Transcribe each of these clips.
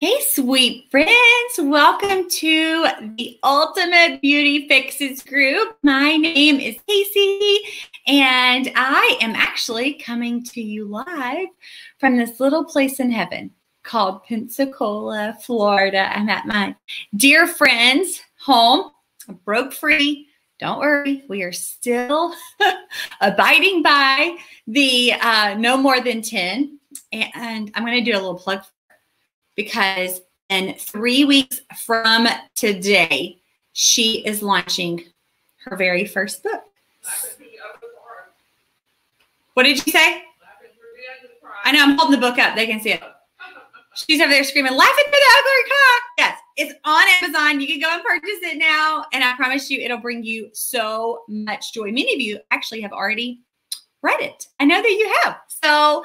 Hey, sweet friends. Welcome to the Ultimate Beauty Fixes group. My name is Casie, and I am actually coming to you live from this little place in heaven called Pensacola, Florida. I'm at my dear friend's home. Broke free. Don't worry, we are still abiding by the uh, no more than 10. And I'm going to do a little plug because in three weeks from today, she is launching her very first book. What did you say? I know I'm holding the book up. They can see it. She's over there screaming, laughing for the ugly car. Yes, it's on Amazon. You can go and purchase it now. And I promise you, it'll bring you so much joy. Many of you actually have already read it. I know that you have. So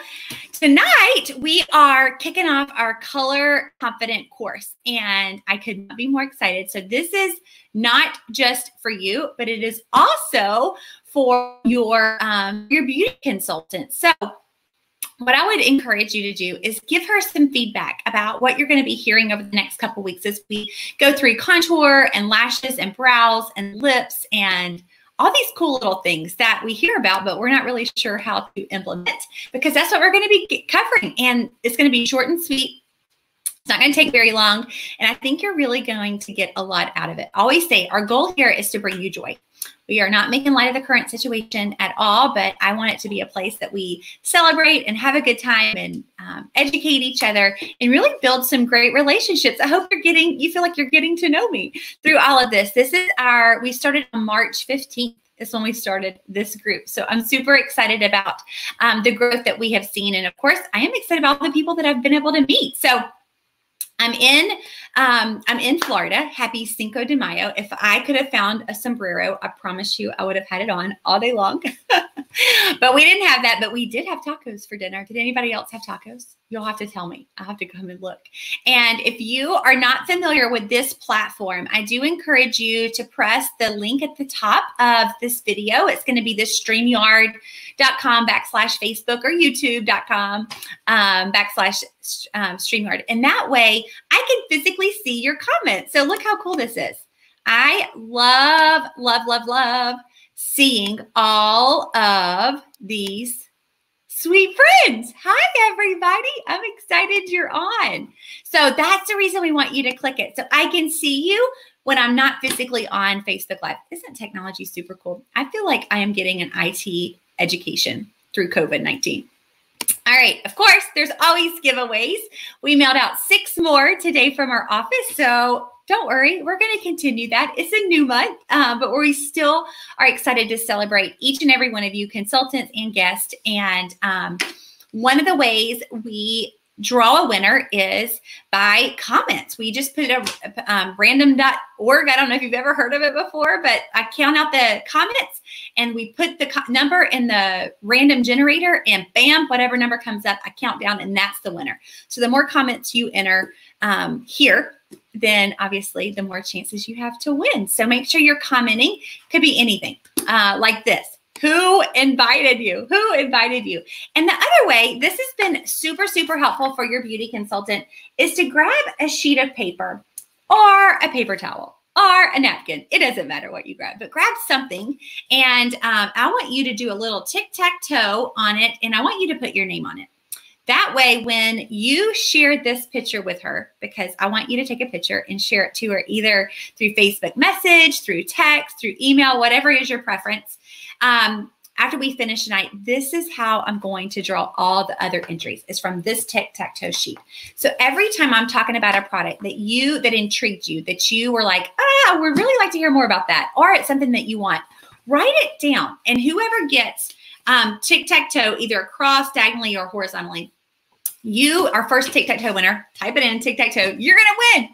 tonight we are kicking off our color confident course and I could not be more excited. So this is not just for you, but it is also for your um, your beauty consultant. So what I would encourage you to do is give her some feedback about what you're going to be hearing over the next couple weeks as we go through contour and lashes and brows and lips and all these cool little things that we hear about, but we're not really sure how to implement because that's what we're going to be covering. And it's going to be short and sweet. It's not going to take very long. And I think you're really going to get a lot out of it. Always say our goal here is to bring you joy. We are not making light of the current situation at all, but I want it to be a place that we celebrate and have a good time and um, educate each other and really build some great relationships. I hope you're getting, you feel like you're getting to know me through all of this. This is our, we started on March 15th is when we started this group. So I'm super excited about um, the growth that we have seen. And of course, I am excited about the people that I've been able to meet. So I'm in um, I'm in Florida. Happy Cinco de Mayo. If I could have found a sombrero, I promise you I would have had it on all day long. but we didn't have that, but we did have tacos for dinner. Did anybody else have tacos? You'll have to tell me. I'll have to come and look. And if you are not familiar with this platform, I do encourage you to press the link at the top of this video. It's going to be the StreamYard.com backslash Facebook or YouTube.com um, backslash um, StreamYard. And that way I can physically see your comments. So look how cool this is. I love, love, love, love seeing all of these sweet friends. Hi, everybody. I'm excited you're on. So that's the reason we want you to click it. So I can see you when I'm not physically on Facebook Live. Isn't technology super cool? I feel like I am getting an IT education through COVID 19. All right, of course, there's always giveaways. We mailed out six more today from our office. So don't worry, we're going to continue that. It's a new month, uh, but we still are excited to celebrate each and every one of you, consultants and guests. And um, one of the ways we draw a winner is by comments. We just put a um, random.org. I don't know if you've ever heard of it before, but I count out the comments and we put the number in the random generator and bam, whatever number comes up, I count down and that's the winner. So the more comments you enter um, here, then obviously the more chances you have to win. So make sure you're commenting. Could be anything uh, like this. Who invited you? Who invited you? And the other way, this has been super, super helpful for your beauty consultant is to grab a sheet of paper or a paper towel or a napkin. It doesn't matter what you grab, but grab something. And um, I want you to do a little tic tac toe on it. And I want you to put your name on it. That way, when you share this picture with her, because I want you to take a picture and share it to her either through Facebook message, through text, through email, whatever is your preference. Um, after we finish tonight, this is how I'm going to draw all the other entries is from this tic-tac-toe sheet. So every time I'm talking about a product that you, that intrigued you, that you were like, ah, we'd really like to hear more about that, or it's something that you want, write it down. And whoever gets um, tic-tac-toe, either across, diagonally, or horizontally, you, are first tic-tac-toe winner, type it in, tic-tac-toe, you're going to win.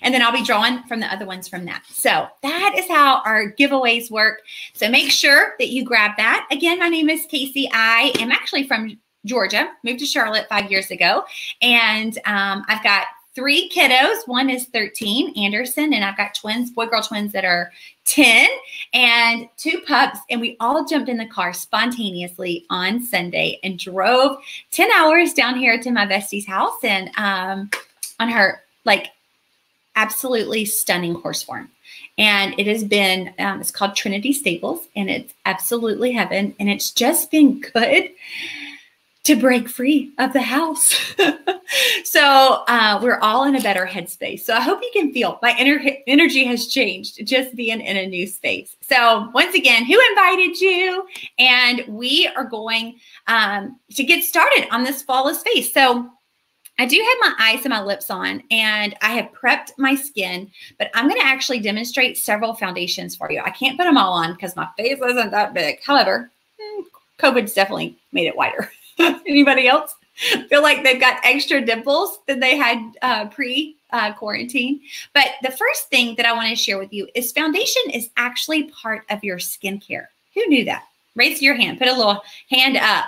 And then I'll be drawing from the other ones from that. So that is how our giveaways work. So make sure that you grab that. Again, my name is Casie. I am actually from Georgia, moved to Charlotte five years ago. And um, I've got three kiddos. One is 13, Anderson, and I've got twins, boy girl twins that are 10, and two pups. And we all jumped in the car spontaneously on Sunday and drove 10 hours down here to my bestie's house. And um, on her like absolutely stunning horse farm. And it has been, um, it's called Trinity Stables, and it's absolutely heaven. And it's just been good to break free of the house. so uh, we're all in a better headspace. So I hope you can feel my ener- energy has changed just being in a new space. So once again, who invited you? And we are going um, to get started on this flawless face. So I do have my eyes and my lips on, and I have prepped my skin, but I'm going to actually demonstrate several foundations for you. I can't put them all on because my face isn't that big. However, hmm, COVID's definitely made it wider. Anybody else feel like they've got extra dimples than they had uh, pre uh, quarantine? But the first thing that I want to share with you is foundation is actually part of your skincare. Who knew that? Raise your hand, put a little hand up.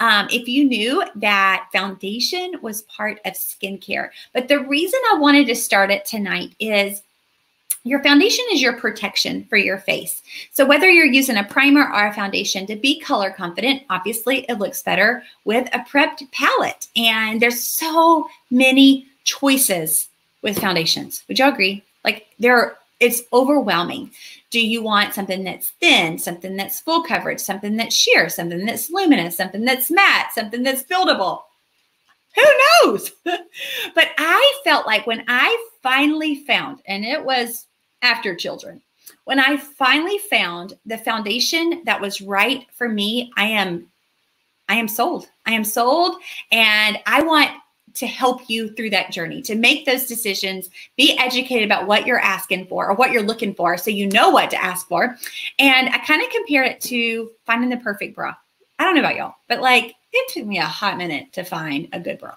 Um, if you knew that foundation was part of skincare. But the reason I wanted to start it tonight is your foundation is your protection for your face. So whether you're using a primer or a foundation to be color confident, obviously it looks better with a prepped palette. And there's so many choices with foundations. Would y'all agree? Like there, are, it's overwhelming. Do you want something that's thin, something that's full coverage, something that's sheer, something that's luminous, something that's matte, something that's buildable? Who knows? but I felt like when I finally found, and it was after children. When I finally found the foundation that was right for me, I am I am sold. I am sold and I want to help you through that journey, to make those decisions, be educated about what you're asking for or what you're looking for so you know what to ask for. And I kind of compare it to finding the perfect bra. I don't know about y'all, but like it took me a hot minute to find a good bra.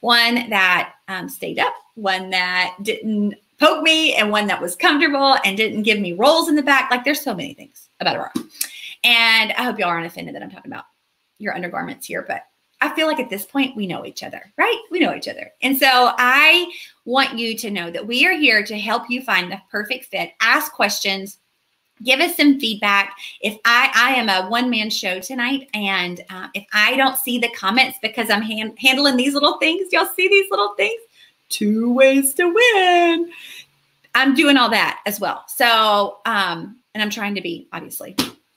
One that um, stayed up, one that didn't poke me and one that was comfortable and didn't give me rolls in the back. Like there's so many things about a bra. And I hope y'all aren't offended that I'm talking about your undergarments here, but I feel like at this point we know each other, right? We know each other. And so I want you to know that we are here to help you find the perfect fit. Ask questions, give us some feedback if i i am a one man show tonight and uh, if i don't see the comments because i'm hand, handling these little things y'all see these little things two ways to win. I'm doing all that as well. So, um, and I'm trying to be obviously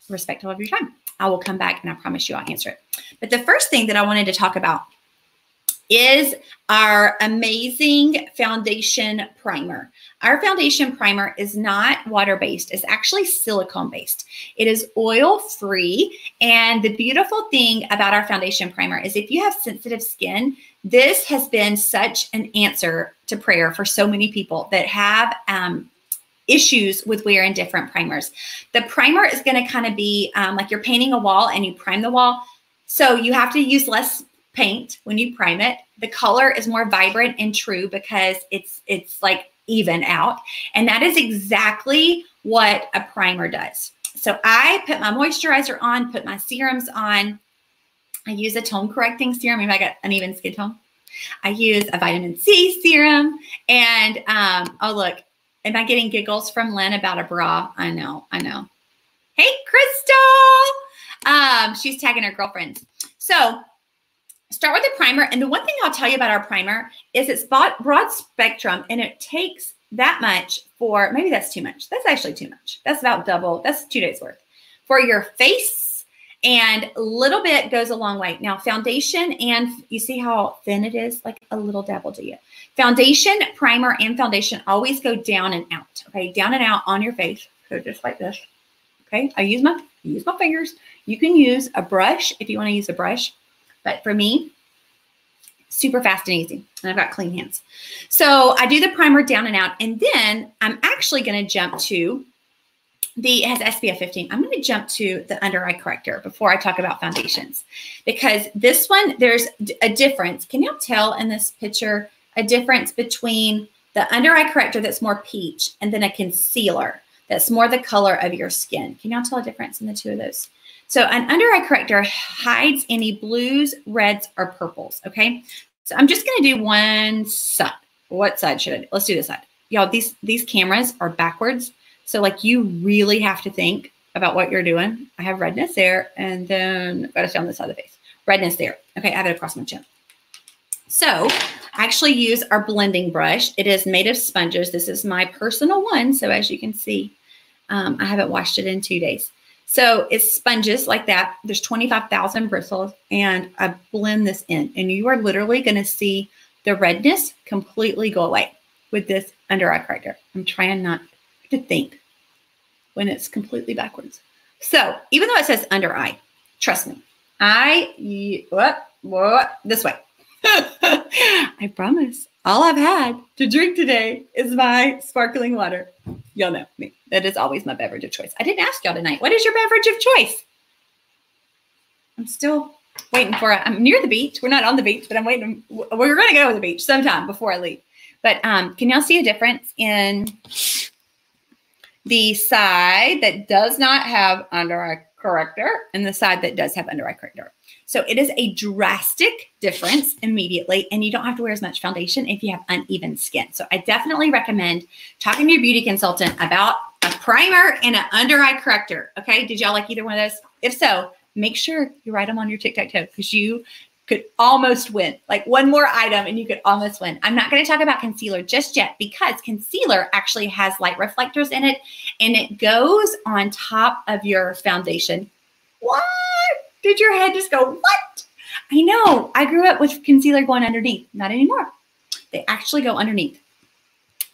respectful of your time. I will come back and I promise you I'll answer it. But the first thing that I wanted to talk about is our amazing foundation primer. Our foundation primer is not water based, it's actually silicone based. It is oil free. And the beautiful thing about our foundation primer is if you have sensitive skin, this has been such an answer to prayer for so many people that have um, issues with wearing different primers. The primer is going to kind of be um, like you're painting a wall and you prime the wall. So you have to use less paint when you prime it. The color is more vibrant and true because it's it's like even out. And that is exactly what a primer does. So I put my moisturizer on, put my serums on, I use a tone correcting serum if I got uneven skin tone. I use a vitamin C serum. And um, oh, look, am I getting giggles from Lynn about a bra? I know, I know. Hey, Crystal. Um, she's tagging her girlfriends. So start with the primer. And the one thing I'll tell you about our primer is it's broad spectrum and it takes that much for maybe that's too much. That's actually too much. That's about double. That's two days worth for your face and a little bit goes a long way. Now, foundation and you see how thin it is, like a little dab will do you. Foundation, primer, and foundation always go down and out. Okay, down and out on your face. So just like this. Okay, I use my use my fingers. You can use a brush if you want to use a brush, but for me, super fast and easy. And I've got clean hands. So I do the primer down and out, and then I'm actually going to jump to the it has SPF 15. I'm going to jump to the under eye corrector before I talk about foundations because this one there's a difference. Can you tell in this picture a difference between the under eye corrector that's more peach and then a concealer that's more the color of your skin? Can y'all tell a difference in the two of those? So an under eye corrector hides any blues, reds, or purples. Okay. So I'm just going to do one side. What side should I do? Let's do this side. Y'all, these these cameras are backwards. So like you really have to think about what you're doing. I have redness there and then got to stay on this side of the face. Redness there. Okay, I have it across my chin. So I actually use our blending brush. It is made of sponges. This is my personal one. So as you can see, um, I haven't washed it in two days. So it's sponges like that. There's 25,000 bristles and I blend this in and you are literally going to see the redness completely go away with this under eye corrector. I'm trying not to think when it's completely backwards. So even though it says under eye, trust me, I, what, what, this way. I promise. All I've had to drink today is my sparkling water. Y'all know me. That is always my beverage of choice. I didn't ask y'all tonight. What is your beverage of choice? I'm still waiting for it. I'm near the beach. We're not on the beach, but I'm waiting. We're going to go to the beach sometime before I leave. But um, can y'all see a difference in the side that does not have under eye corrector and the side that does have under eye corrector? So it is a drastic difference immediately, and you don't have to wear as much foundation if you have uneven skin. So I definitely recommend talking to your beauty consultant about a primer and an under eye corrector. Okay. Did y'all like either one of those? If so, make sure you write them on your tic tac toe because you could almost win. Like one more item and you could almost win. I'm not going to talk about concealer just yet because concealer actually has light reflectors in it and it goes on top of your foundation. What? Did your head just go, what? I know. I grew up with concealer going underneath. Not anymore. They actually go underneath.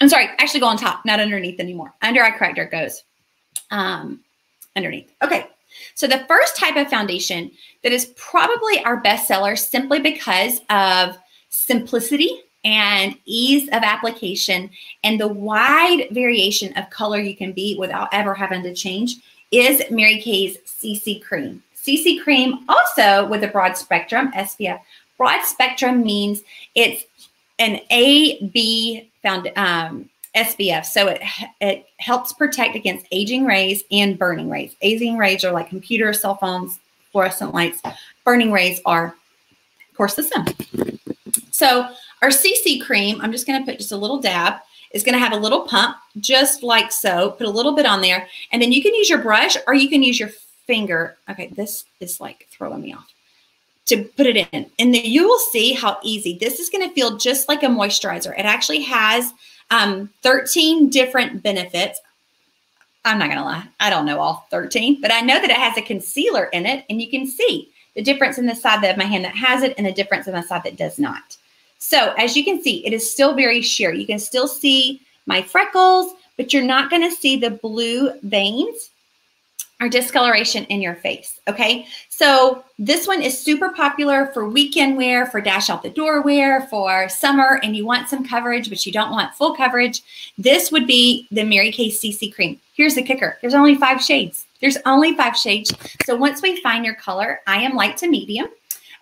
I'm sorry, actually go on top, not underneath anymore. Under eye corrector goes um, underneath. Okay. So the first type of foundation that is probably our best seller simply because of simplicity and ease of application and the wide variation of color you can be without ever having to change is Mary Kay's CC Cream. CC cream also with a broad spectrum SPF. Broad spectrum means it's an A B found um, SPF, so it it helps protect against aging rays and burning rays. Aging rays are like computer, cell phones, fluorescent lights. Burning rays are, of course, the sun. So our CC cream, I'm just going to put just a little dab is going to have a little pump, just like so. Put a little bit on there. And then you can use your brush or you can use your finger. Okay, this is like throwing me off to put it in. And then you will see how easy. This is going to feel just like a moisturizer. It actually has um, 13 different benefits. I'm not going to lie. I don't know all 13, but I know that it has a concealer in it. And you can see the difference in the side of my hand that has it and the difference in the side that does not. So as you can see, it is still very sheer. You can still see my freckles, but you're not going to see the blue veins or discoloration in your face. Okay. So this one is super popular for weekend wear, for dash out the door wear, for summer, and you want some coverage, but you don't want full coverage. This would be the Mary Kay CC cream. Here's the kicker. There's only five shades. There's only five shades. So once we find your color, I am light to medium.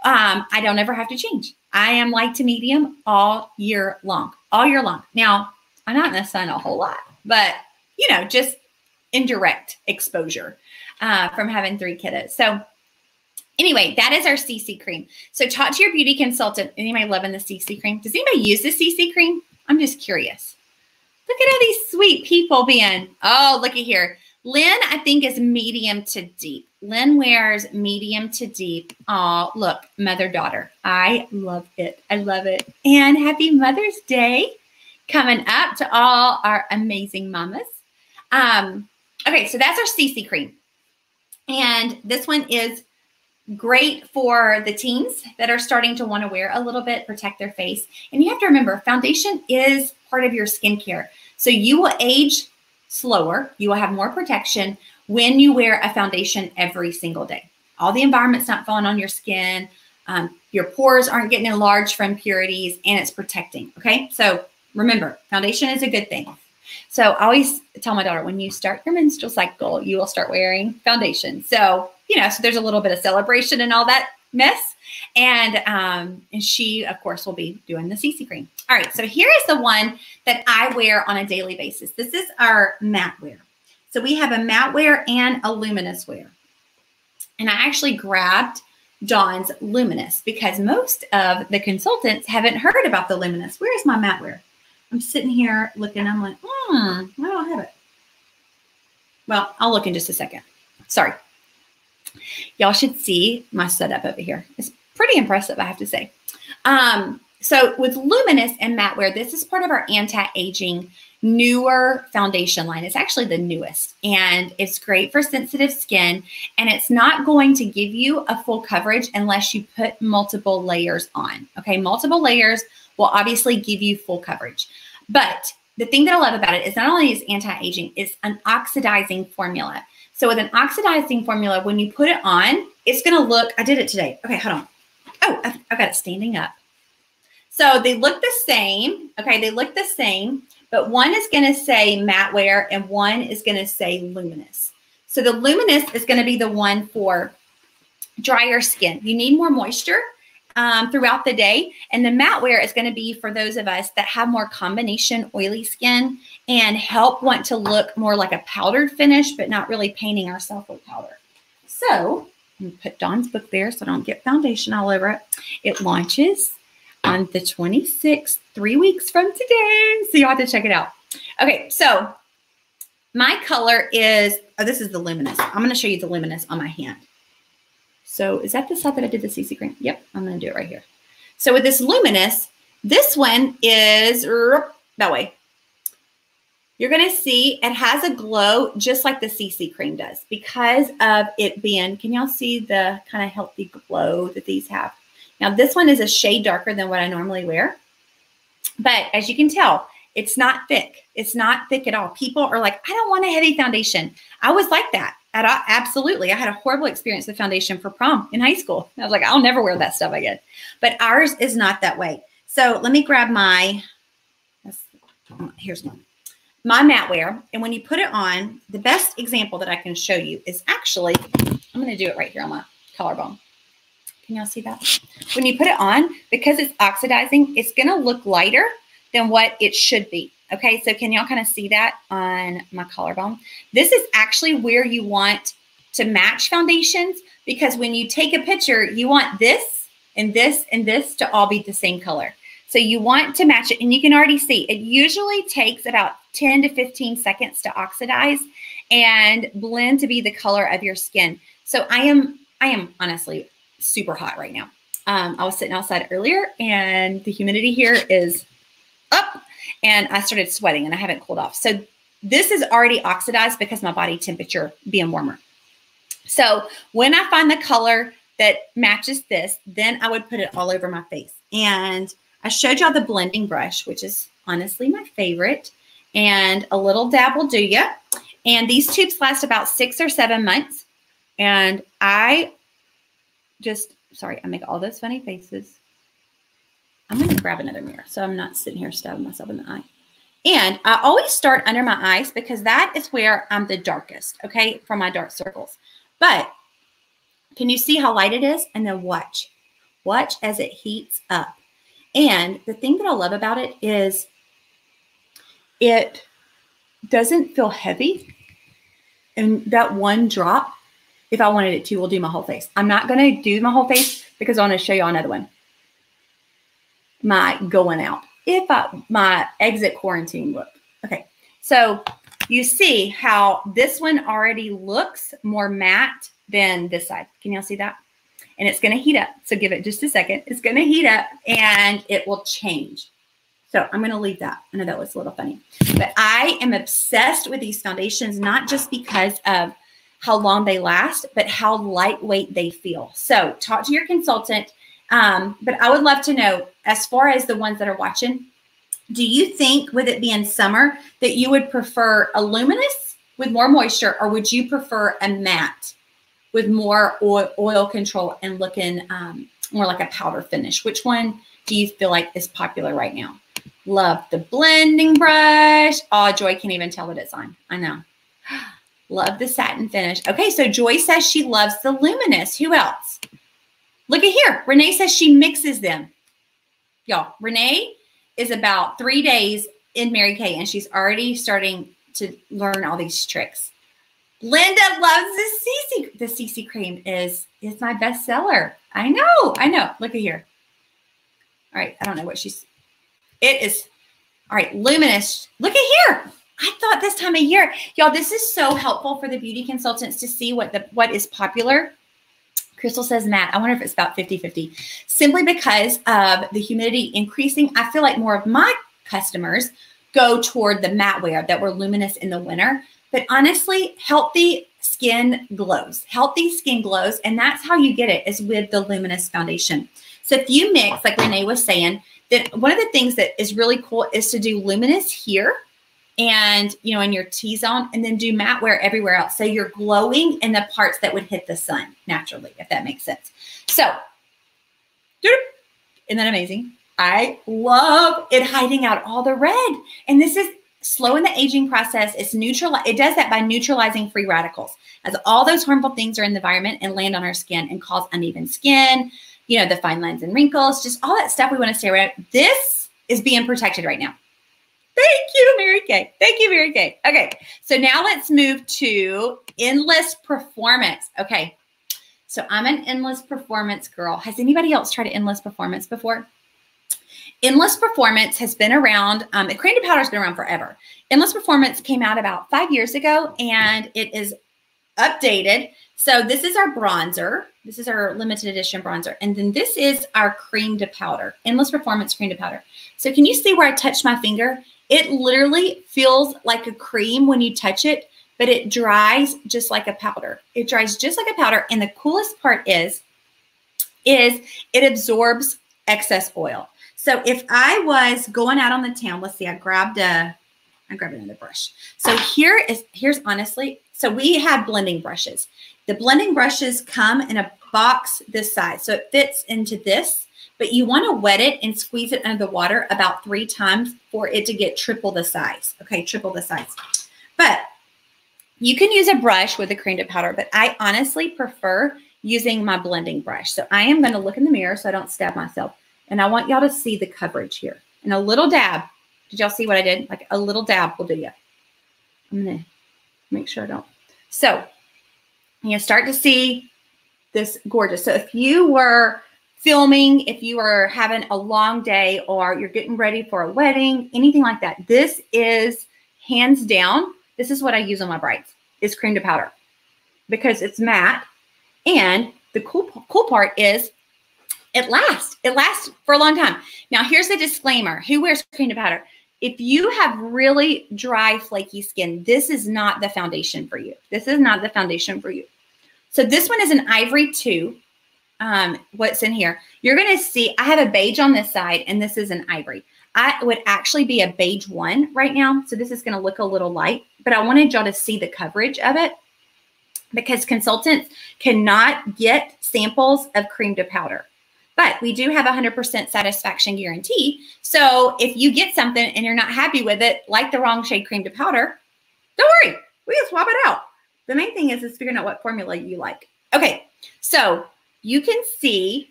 Um, I don't ever have to change. I am light to medium all year long, all year long. Now, I'm not in the sun a whole lot, but you know, just indirect exposure uh, from having three kiddos. So anyway, that is our CC cream. So talk to your beauty consultant. Anybody loving the CC cream? Does anybody use the CC cream? I'm just curious. Look at all these sweet people being, oh, look at here. Lynn, I think, is medium to deep. Lynn wears medium to deep. Oh, look, mother daughter. I love it. I love it. And happy Mother's Day coming up to all our amazing mamas. Um, okay, so that's our CC cream. And this one is great for the teens that are starting to want to wear a little bit, protect their face. And you have to remember, foundation is part of your skincare. So you will age slower, you will have more protection when you wear a foundation every single day. All the environment's not falling on your skin, um, your pores aren't getting enlarged from impurities, and it's protecting. Okay, so remember, foundation is a good thing. So I always tell my daughter when you start your menstrual cycle, you will start wearing foundation. So, you know, so there's a little bit of celebration and all that mess. And um, and she, of course, will be doing the CC cream. All right, so here is the one that I wear on a daily basis. This is our matte wear. So we have a matte wear and a luminous wear. And I actually grabbed Dawn's luminous because most of the consultants haven't heard about the luminous. Where is my matte wear? I'm sitting here looking. I'm like, hmm, I don't have it. Well, I'll look in just a second. Sorry. Y'all should see my setup over here. It's pretty impressive, I have to say. Um, So with Luminous and Matte Wear, this is part of our anti-aging newer foundation line. It's actually the newest and it's great for sensitive skin and it's not going to give you a full coverage unless you put multiple layers on. Okay, multiple layers will obviously give you full coverage. But the thing that I love about it is not only is anti-aging, it's an oxidizing formula. So with an oxidizing formula, when you put it on, it's going to look, I did it today. Okay, hold on. Oh, I've, I've got it standing up. So they look the same. Okay, they look the same, but one is going to say matte wear and one is going to say luminous. So the luminous is going to be the one for drier skin. You need more moisture um, throughout the day. And the matte wear is going to be for those of us that have more combination oily skin and help want to look more like a powdered finish, but not really painting ourselves with powder. So put Dawn's book there so I don't get foundation all over it. It launches on the 26th, three weeks from today. So you have to check it out. Okay, so my color is, oh, this is the luminous. I'm going to show you the luminous on my hand. So is that the side that I did the CC cream? Yep, I'm to do it right here. So with this luminous, this one is that way. You're going to see it has a glow just like the CC cream does because of it being, can y'all see the kind of healthy glow that these have? Now this one is a shade darker than what I normally wear. But as you can tell, it's not thick. It's not thick at all. People are like, I don't want a heavy foundation. I was like that. At, absolutely. I had a horrible experience with foundation for prom in high school. I was like, I'll never wear that stuff again. But ours is not that way. So let me grab my, here's one, my matte wear. And when you put it on, the best example that I can show you is actually, I'm going to do it right here on my collarbone. Can y'all see that? When you put it on, because it's oxidizing, it's going to look lighter than what it should be. Okay, so can y'all kind of see that on my collarbone? This is actually where you want to match foundations because when you take a picture, you want this and this and this to all be the same color. So you want to match it and you can already see it usually takes about 10 to 15 seconds to oxidize and blend to be the color of your skin. So I am, I am honestly super hot right now. Um, I was sitting outside earlier and the humidity here is up and I started sweating and I haven't cooled off. So this is already oxidized because my body temperature being warmer. So when I find the color that matches this, then I would put it all over my face. And I showed y'all the blending brush, which is honestly my favorite. And a little dab will do ya. And these tubes last about six or seven months. And I just, sorry, I make all those funny faces. I'm going to grab another mirror so I'm not sitting here stabbing myself in the eye. And I always start under my eyes because that is where I'm the darkest, okay, for my dark circles. But can you see how light it is? And then watch. Watch as it heats up. And the thing that I love about it is it doesn't feel heavy. And that one drop if I wanted it to, we'll do my whole face. I'm not going to do my whole face because I want to show you another one. My going out. If I, my exit quarantine look. Okay. So you see how this one already looks more matte than this side. Can y'all see that? And it's going to heat up. So give it just a second. It's going to heat up and it will change. So I'm going to leave that. I know that was a little funny, but I am obsessed with these foundations, not just because of how long they last, but how lightweight they feel. So talk to your consultant. Um, but I would love to know, as far as the ones that are watching, do you think with it being summer that you would prefer a luminous with more moisture or would you prefer a matte with more oil, oil control and looking um, more like a powder finish? Which one do you feel like is popular right now? Love the blending brush. Oh, Joy can't even tell that it's on. I know. Love the satin finish. Okay, so Joy says she loves the luminous. Who else? Look at here. Renee says she mixes them. Y'all, Renee is about three days in Mary Kay, and she's already starting to learn all these tricks. Linda loves the CC. The CC cream is is my bestseller. I know. I know. Look at here. All right. I don't know what she's. It is. All right. Luminous. Look at here. I thought this time of year, y'all, this is so helpful for the beauty consultants to see what the what is popular Crystal says, matte, I wonder if it's about 50 50. Simply because of the humidity increasing, I feel like more of my customers go toward the matte wear that were luminous in the winter. But honestly, healthy skin glows. Healthy skin glows. And that's how you get it is with the luminous foundation. So if you mix, like Renee was saying, then one of the things that is really cool is to do luminous here and you know in your T-zone and then do matte wear everywhere else. So you're glowing in the parts that would hit the sun naturally, if that makes sense. So isn't that amazing? I love it hiding out all the red. And this is slowing the aging process. It's neutral. It does that by neutralizing free radicals as all those harmful things are in the environment and land on our skin and cause uneven skin, you know, the fine lines and wrinkles, just all that stuff we want to stay around. This is being protected right now. Thank you, Mary Kay. Thank you, Mary Kay. Okay, so now let's move to endless performance. Okay, so I'm an endless performance girl. Has anybody else tried endless performance before? Endless Performance has been around. Um, de Powder has been around forever. Endless Performance came out about five years ago, and it is updated. So this is our bronzer. This is our limited edition bronzer. And then this is our cream to powder, Endless Performance cream to powder. So can you see where I touch my finger? It literally feels like a cream when you touch it, but it dries just like a powder. It dries just like a powder. And the coolest part is, is it absorbs excess oil. So if I was going out on the town, let's see, I grabbed a, I grabbed another brush. So here is, here's honestly, so we have blending brushes. The blending brushes come in a box this size. So it fits into this, but you want to wet it and squeeze it under the water about three times for it to get triple the size. Okay, triple the size. But you can use a brush with a cream to powder, but I honestly prefer using my blending brush. So I am going to look in the mirror so I don't stab myself. And I want y'all to see the coverage here. And a little dab. Did y'all see what I did? Like a little dab will do you. I'm going to make sure I don't. So you start to see this gorgeous. So if you were filming, if you are having a long day or you're getting ready for a wedding, anything like that, this is hands down. This is what I use on my brides is cream to powder because it's matte. And the cool, cool part is it lasts. It lasts for a long time. Now, here's the disclaimer who wears cream to powder? If you have really dry, flaky skin, this is not the foundation for you. This is not the foundation for you. So, this one is an ivory two. Um, what's in here? You're going to see I have a beige on this side, and this is an ivory. I would actually be a beige one right now. So, this is going to look a little light, but I wanted y'all to see the coverage of it because consultants cannot get samples of cream to powder. But we do have a 100% satisfaction guarantee. So if you get something and you're not happy with it, like the wrong shade cream to powder, don't worry. We can swap it out. The main thing is, is figuring out what formula you like. Okay, so you can see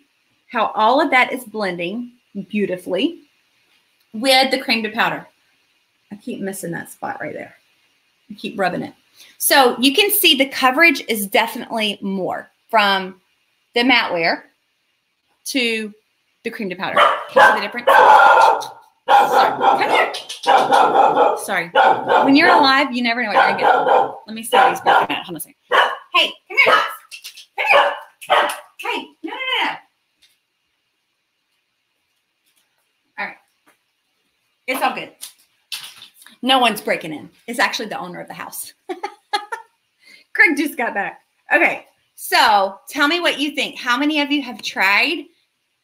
how all of that is blending beautifully with the cream to powder. I keep missing that spot right there. I keep rubbing it. So you can see the coverage is definitely more from the matte wear to the cream to powder. Can you see the difference? Sorry. Sorry. When you're alive, you never know what you're going to get. Let me see these. Hold on a second. Hey, come here. Come here. Hey, no, no, no, no. All right. It's all good. No one's breaking in. It's actually the owner of the house. Craig just got back. Okay. So tell me what you think. How many of you have tried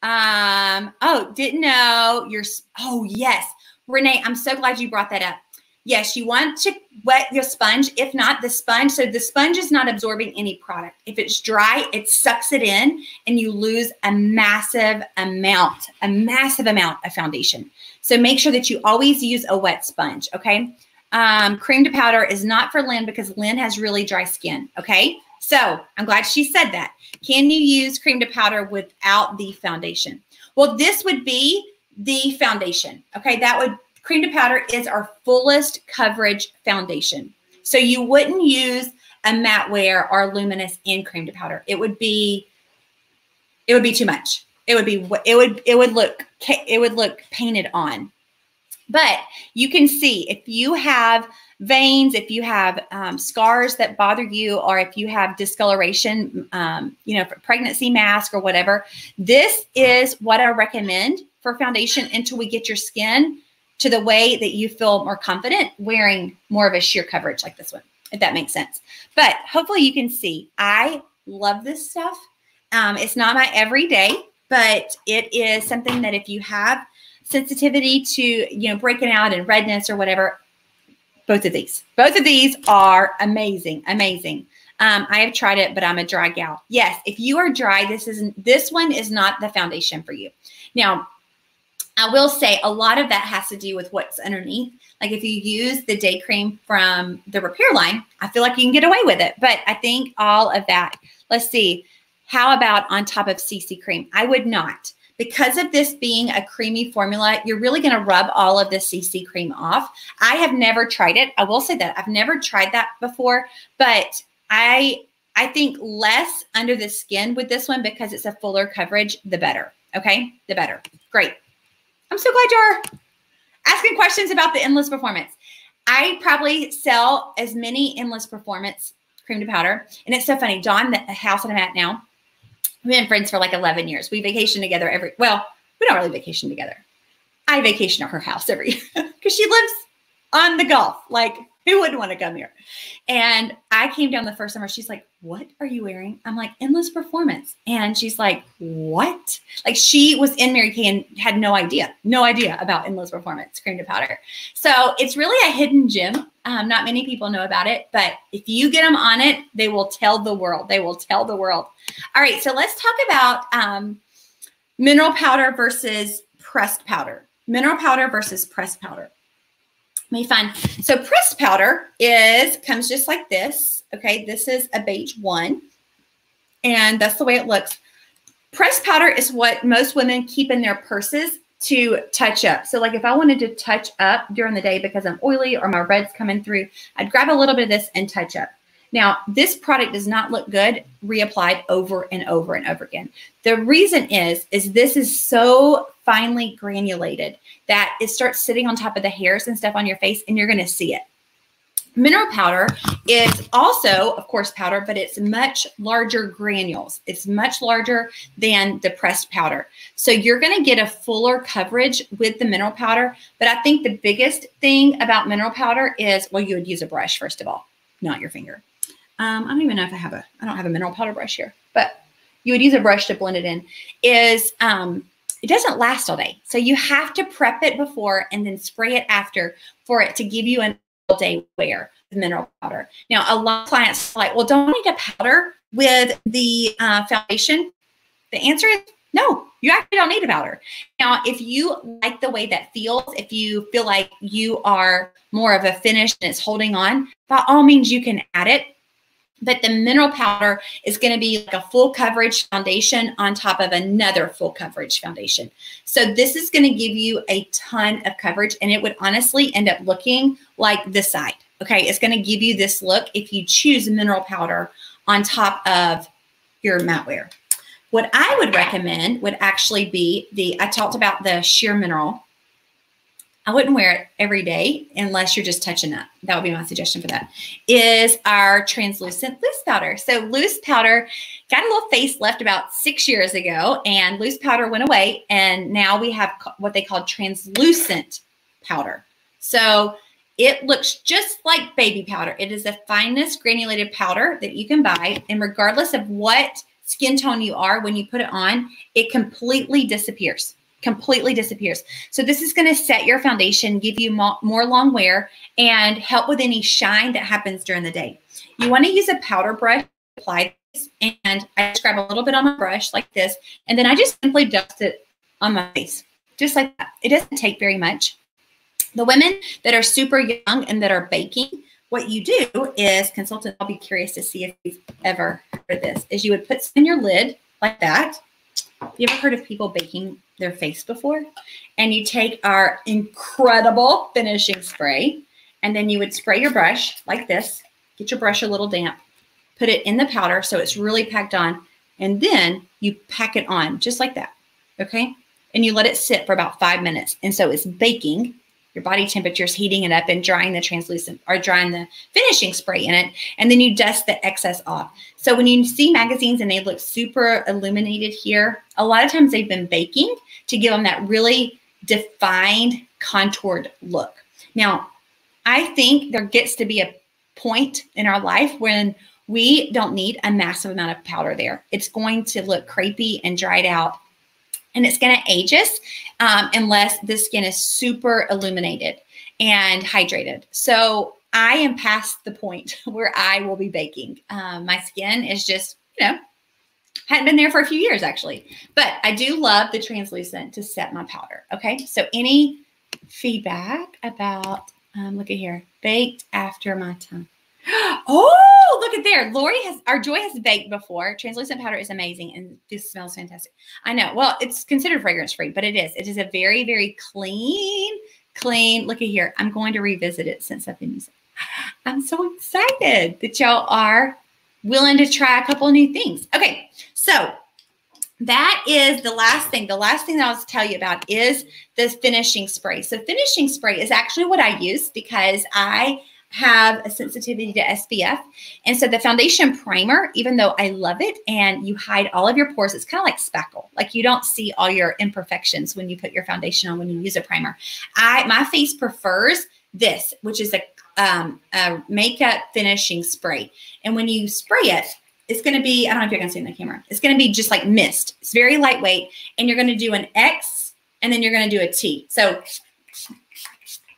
um, oh, didn't know you're, oh, yes. Renee, I'm so glad you brought that up. Yes, you want to wet your sponge. If not, the sponge, so the sponge is not absorbing any product. If it's dry, it sucks it in and you lose a massive amount, a massive amount of foundation. So make sure that you always use a wet sponge, okay? Um, cream to powder is not for Lynn because Lynn has really dry skin, okay? So I'm glad she said that. Can you use cream to powder without the foundation? Well, this would be the foundation. Okay, that would cream to powder is our fullest coverage foundation. So you wouldn't use a matte wear or luminous in cream to powder. It would be it would be too much. It would be it would it would look it would look painted on. But you can see if you have veins, if you have um, scars that bother you, or if you have discoloration, um, you know, pregnancy mask or whatever, this is what I recommend for foundation until we get your skin to the way that you feel more confident wearing more of a sheer coverage like this one, if that makes sense. But hopefully you can see, I love this stuff. Um, it's not my everyday, but it is something that if you have sensitivity to, you know, breaking out and redness or whatever, both of these, both of these are amazing, amazing. Um, I have tried it, but I'm a dry gal. Yes, if you are dry, this isn't, this one is not the foundation for you. Now, I will say a lot of that has to do with what's underneath. Like if you use the day cream from the repair line, I feel like you can get away with it. But I think all of that, let's see, how about on top of CC cream? I would not. Because of this being a creamy formula, you're really going to rub all of the CC cream off. I have never tried it. I will say that I've never tried that before, but I I think less under the skin with this one because it's a fuller coverage, the better. Okay, the better. Great. I'm so glad you're asking questions about the Endless Performance. I probably sell as many Endless Performance cream to powder. And it's so funny. Dawn, the house that I'm at now, we've been friends for like 11 years. We vacation together every, well, we don't really vacation together. I vacation at her house every because she lives on the Gulf. Like who wouldn't want to come here? And I came down the first summer. She's like, What are you wearing? I'm like, Endless Performance. And she's like, What? Like she was in Mary Kay and had no idea, no idea about Endless Performance cream to powder. So it's really a hidden gem. Um, not many people know about it, but if you get them on it, they will tell the world. They will tell the world. All right. So let's talk about um, mineral powder versus pressed powder. Mineral powder versus pressed powder me fun. So pressed powder is comes just like this. Okay, this is a beige one. And that's the way it looks. Pressed powder is what most women keep in their purses to touch up. So like if I wanted to touch up during the day because I'm oily or my red's coming through, I'd grab a little bit of this and touch up. Now, this product does not look good reapplied over and over and over again. The reason is, is this is so finely granulated that it starts sitting on top of the hairs and stuff on your face and you're going to see it. Mineral powder is also, of course, powder, but it's much larger granules. It's much larger than the pressed powder. So you're going to get a fuller coverage with the mineral powder. But I think the biggest thing about mineral powder is, well, you would use a brush, first of all, not your finger. Um, I don't even know if I have a, I don't have a mineral powder brush here, but you would use a brush to blend it in, is um, it doesn't last all day. So you have to prep it before and then spray it after for it to give you an all day wear with mineral powder. Now, a lot of clients like, well, don't need a powder with the uh, foundation. The answer is no, you actually don't need a powder. Now, if you like the way that feels, if you feel like you are more of a finish and it's holding on, by all means, you can add it but the mineral powder is going to be like a full coverage foundation on top of another full coverage foundation. So this is going to give you a ton of coverage and it would honestly end up looking like this side. Okay, it's going to give you this look if you choose mineral powder on top of your matte wear. What I would recommend would actually be the, I talked about the sheer mineral I wouldn't wear it every day unless you're just touching up. That would be my suggestion for that. Is our translucent loose powder. So loose powder got a little face left about six years ago, and loose powder went away, and now we have what they call translucent powder. So it looks just like baby powder. It is the finest granulated powder that you can buy, and regardless of what skin tone you are, when you put it on, it completely disappears completely disappears. So this is going to set your foundation, give you more, long wear, and help with any shine that happens during the day. You want to use a powder brush apply this, and I just grab a little bit on my brush like this, and then I just simply dust it on my face, just like that. It doesn't take very much. The women that are super young and that are baking, what you do is, consultant, I'll be curious to see if you've ever heard this, is you would put in your lid like that. You ever heard of people baking their face before. And you take our incredible finishing spray, and then you would spray your brush like this, get your brush a little damp, put it in the powder so it's really packed on, and then you pack it on just like that. Okay. And you let it sit for about five minutes. And so it's baking your body temperature is heating it up and drying the translucent or drying the finishing spray in it. And then you dust the excess off. So when you see magazines and they look super illuminated here, a lot of times they've been baking to give them that really defined, contoured look. Now, I think there gets to be a point in our life when we don't need a massive amount of powder there. It's going to look crepey and dried out and it's going to age us um, unless the skin is super illuminated and hydrated. So I am past the point where I will be baking. Um, my skin is just, you know, hadn't been there for a few years actually, but I do love the translucent to set my powder. Okay. So any feedback about, um, look at here, baked after my time. Oh, look at there. Lori has our joy has baked before. Translucent powder is amazing and this smells fantastic. I know. Well, it's considered fragrance free, but it is. It is a very, very clean, clean. Look at here. I'm going to revisit it since I've been using. I'm so excited that y'all are willing to try a couple new things. Okay, so that is the last thing. The last thing that I'll tell you about is the finishing spray. So finishing spray is actually what I use because I have a sensitivity to SPF. And so the foundation primer, even though I love it and you hide all of your pores, it's kind of like speckle. Like you don't see all your imperfections when you put your foundation on when you use a primer. I my face prefers this, which is a, um, a makeup finishing spray. And when you spray it, it's going to be, I don't know if you're going to see in the camera. It's going to be just like mist. It's very lightweight. And you're going to do an X and then you're going to do a T. So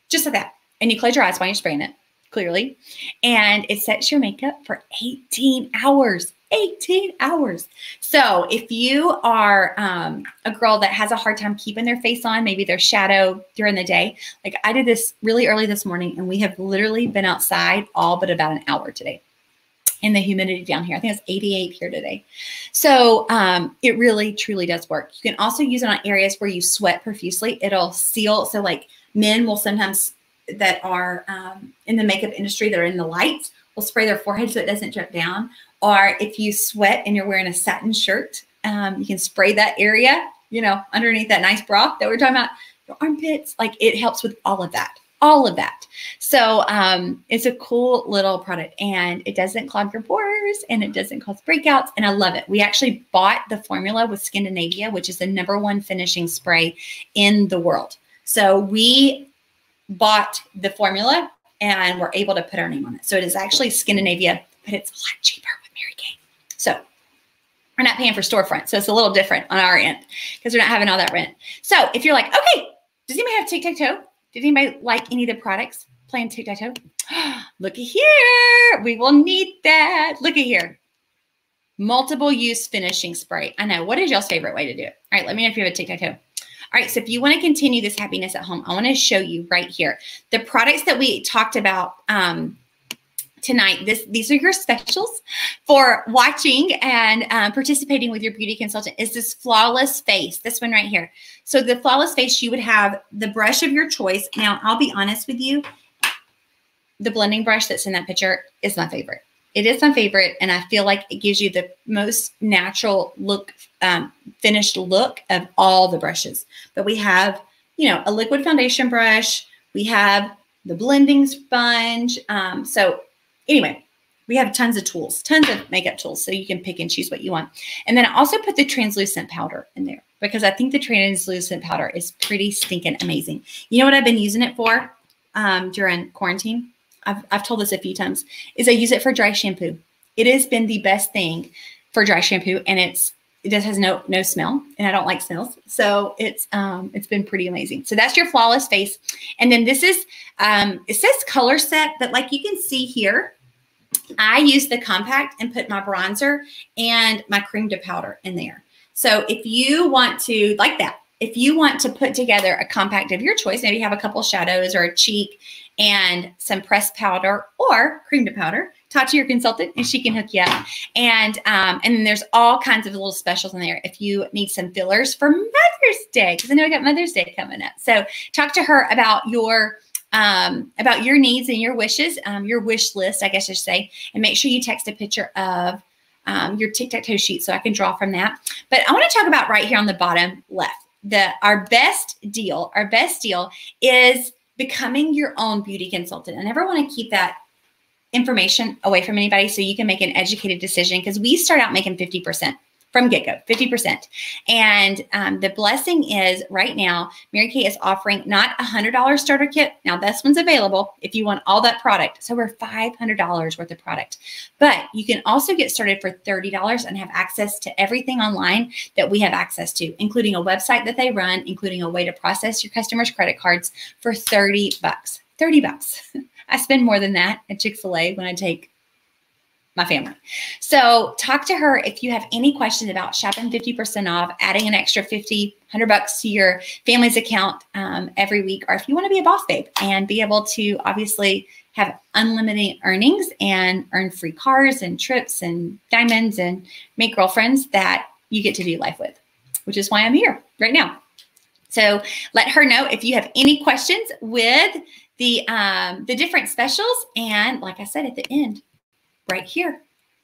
just like that. And you close your eyes while you're spraying it clearly. And it sets your makeup for 18 hours. 18 hours. So if you are um, a girl that has a hard time keeping their face on, maybe their shadow during the day, like I did this really early this morning, and we have literally been outside all but about an hour today in the humidity down here. I think it's 88 here today. So um, it really, truly does work. You can also use it on areas where you sweat profusely. It'll seal. So like men will sometimes that are um, in the makeup industry that are in the lights will spray their forehead so it doesn't drip down. Or if you sweat and you're wearing a satin shirt, um, you can spray that area, you know, underneath that nice bra that we're talking about, your armpits. Like it helps with all of that, all of that. So um, it's a cool little product and it doesn't clog your pores and it doesn't cause breakouts. And I love it. We actually bought the formula with Skindinavia, which is the number one finishing spray in the world. So we bought the formula and we're able to put our name on it. So it is actually Skindinavia, but it's a lot cheaper with Mary Kay. So we're not paying for storefront. So it's a little different on our end because we're not having all that rent. So if you're like, okay, does anybody have tic-tac-toe? Did anybody like any of the products playing tic-tac-toe? Look at here. We will need that. Look at here. Multiple use finishing spray. I know. What is y'all's favorite way to do it? All right, let me know if you have a tic-tac-toe. All right, so if you want to continue this happiness at home, I want to show you right here the products that we talked about um, tonight. This these are your specials for watching and um, participating with your beauty consultant. Is this flawless face? This one right here. So the flawless face, you would have the brush of your choice. Now I'll be honest with you, the blending brush that's in that picture is my favorite. It is my favorite, and I feel like it gives you the most natural look, um, finished look of all the brushes. But we have, you know, a liquid foundation brush. We have the blending sponge. Um, so anyway, we have tons of tools, tons of makeup tools, so you can pick and choose what you want. And then I also put the translucent powder in there because I think the translucent powder is pretty stinking amazing. You know what I've been using it for um, during quarantine? I've, I've told this a few times, is I use it for dry shampoo. It has been the best thing for dry shampoo and it's it just has no no smell and I don't like smells. So it's um it's been pretty amazing. So that's your flawless face. And then this is um it says color set, but like you can see here, I use the compact and put my bronzer and my cream to powder in there. So if you want to like that, if you want to put together a compact of your choice, maybe have a couple shadows or a cheek and some pressed powder or cream to powder. Talk to your consultant and she can hook you up. And um, and then there's all kinds of little specials in there if you need some fillers for Mother's Day, because I know I got Mother's Day coming up. So talk to her about your um, about your needs and your wishes, um, your wish list, I guess I should say, and make sure you text a picture of um, your tic-tac-toe sheet so I can draw from that. But I want to talk about right here on the bottom left, the our best deal, our best deal is becoming your own beauty consultant. I never want to keep that information away from anybody so you can make an educated decision because we start out making 50% from get go, 50%. And um, the blessing is right now, Mary Kay is offering not a $100 starter kit. Now, this one's available if you want all that product. So we're $500 worth of product. But you can also get started for $30 and have access to everything online that we have access to, including a website that they run, including a way to process your customers' credit cards for 30 bucks. 30 bucks. I spend more than that at Chick fil A when I take my family. So talk to her if you have any questions about shopping 50% off, adding an extra 50, 100 bucks to your family's account um, every week, or if you want to be a boss babe and be able to obviously have unlimited earnings and earn free cars and trips and diamonds and make girlfriends that you get to do life with, which is why I'm here right now. So let her know if you have any questions with the um, the different specials. And like I said at the end, right here.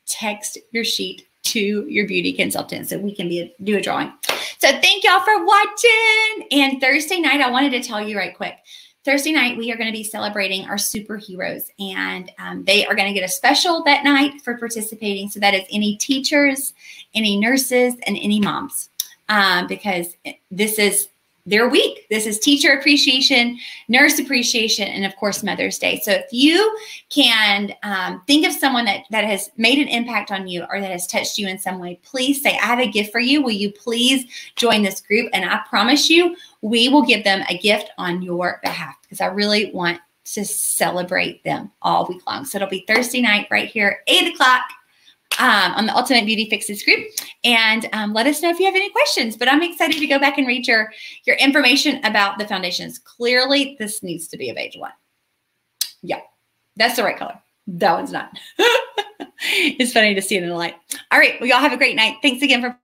Text your sheet to your beauty consultant so we can be a, do a drawing. So thank y'all for watching. And Thursday night, I wanted to tell you right quick. Thursday night, we are going to be celebrating our superheroes, and um, they are going to get a special that night for participating. So that is any teachers, any nurses, and any moms, um, because this is their week. This is teacher appreciation, nurse appreciation, and of course, Mother's Day. So if you can um, think of someone that, that has made an impact on you or that has touched you in some way, please say, I have a gift for you. Will you please join this group? And I promise you, we will give them a gift on your behalf because I really want to celebrate them all week long. So it'll be Thursday night right here, 8 o'clock um, on the Ultimate Beauty Fixes group and um, let us know if you have any questions. But I'm excited to go back and read your, your information about the foundations. Clearly, this needs to be a beige one. Yeah, that's the right color. That one's not. it's funny to see it in the light. All right. Well, y'all have a great night. Thanks again for,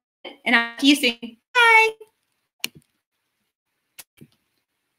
and I'll see you soon. Bye.